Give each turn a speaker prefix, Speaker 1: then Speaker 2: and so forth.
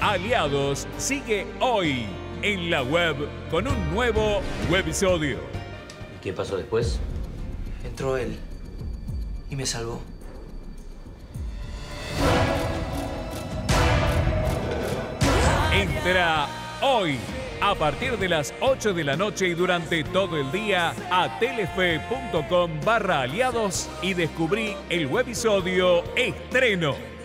Speaker 1: Aliados sigue hoy en la web con un nuevo episodio.
Speaker 2: ¿Qué pasó después?
Speaker 3: Entró él y me salvó.
Speaker 1: Entra hoy a partir de las 8 de la noche y durante todo el día a telefe.com barra aliados y descubrí el webisodio estreno